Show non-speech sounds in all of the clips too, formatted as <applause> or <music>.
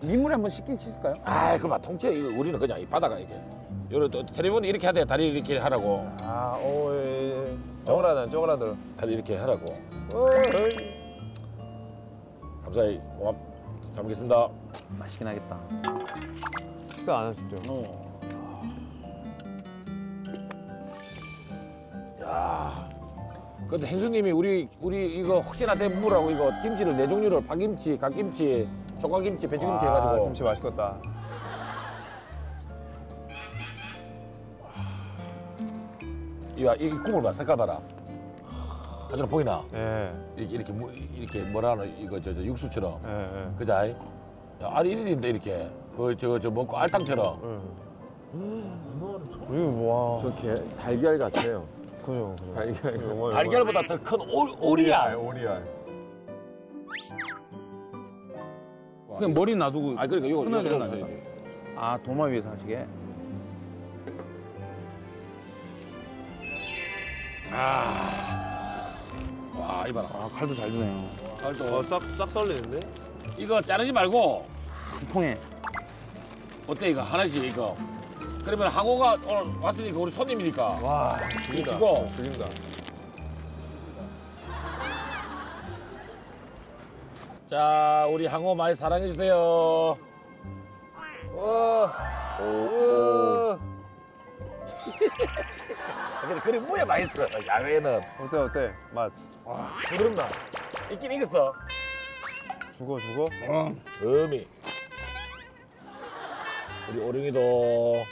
민물에 한번 씻긴 씻을까요? 아, 그만 통째 이거 우리는 그냥 이 바다가 이게. 요런 또 텔레비전 이렇게 해야 돼. 다리 이렇게 하라고. 아, 오, 예, 예. 쪼그라들, 쪼그라들. 다리 이렇게 하라고. 어이. 감사히 고맙. 잘 먹겠습니다. 맛있긴 하겠다. 식사 안 하셨죠? 어. 야. 근데 행수님이 우리 우리 이거 혹시나 된 물하고 이거 김치를 네 종류를 파김치, 갓김치, 초과김치, 배추김치 아, 해가지고 김치 맛있겠다. 이거 이 국물 봐 색깔 봐라. 아주 보이나? 예, 이렇게 이렇게 뭐- 이렇게 뭐라 하나 이거 저, 저 육수처럼 예, 예. 그자이? 야, 알이 일인데 이렇게 그저저 먹고 알탕처럼 이거 와. 저 개, 달걀 같아요. 그죠, 그죠. 달걀. 정말 달걀보다 더 큰 오리알. 오리알. 그냥 머리 놔두고 아 그러니까 이거 끊어야 이거 되나? 아 도마 위에서 하시게. 와 이봐라. 아 칼도 잘 드네요. 와, 싹, 싹 썰리는데? 이거 자르지 말고 한 통에 어때 이거 하나씩 이거. 그러면 항호가 오늘 왔으니까 우리 손님이니까 와, 죽인다. 주고 죽인다. 자 우리 항호 많이 사랑해 주세요. <laughs> 근데 그래 무에 맛있어. 야외는 어때, 어때? 맛. 부드럽다. 있긴 익었어. 죽어, 죽어? 음이. 우리 오룡이도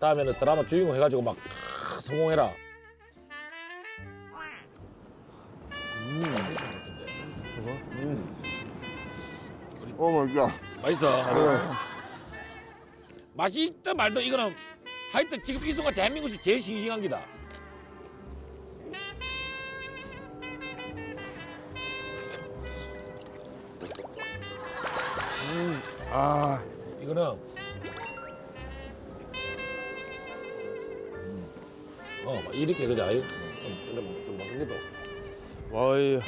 다음에는 드라마 주인공 해가지고 막 크, 성공해라. Oh my God. 맛있어. 맛이 있든 말든 이거는 하여튼 지금 이 순간 대한민국이 제일 싱싱한 기다. 아, 이거는 어 이렇게 그자 좀, 좀, 좀 맛있겠다. 와이.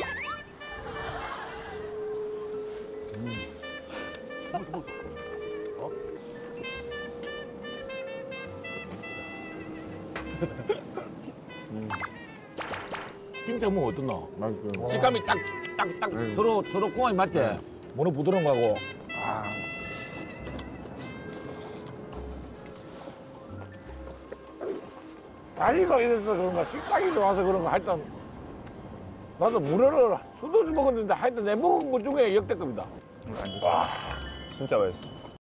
김치 먹으면 어떻노? 맛있어. 식감이 딱 딱딱 서로 서로 궁합이 맞지? 뭐는 부드러운 거고. 다리가 이래서 그런가 식당이 좋아서 그런가 하여튼 나도 물회를 수도 먹었는데 하여튼 내 먹은 것 중에 역대급이다. 진짜 맛있어.